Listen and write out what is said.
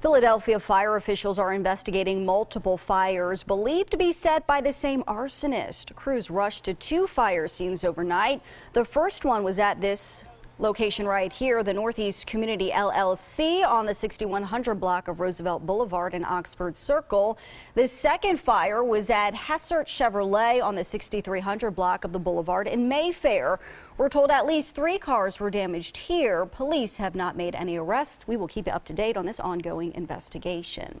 Philadelphia fire officials are investigating multiple fires believed to be set by the same arsonist. Crews rushed to two fire scenes overnight. The first one was at this location right here, the Northeast Community LLC on the 6100 block of Roosevelt Boulevard in Oxford Circle. The second fire was at Hessert Chevrolet on the 6300 block of the Boulevard in Mayfair. We're told at least three cars were damaged here. Police have not made any arrests. We will keep you up to date on this ongoing investigation.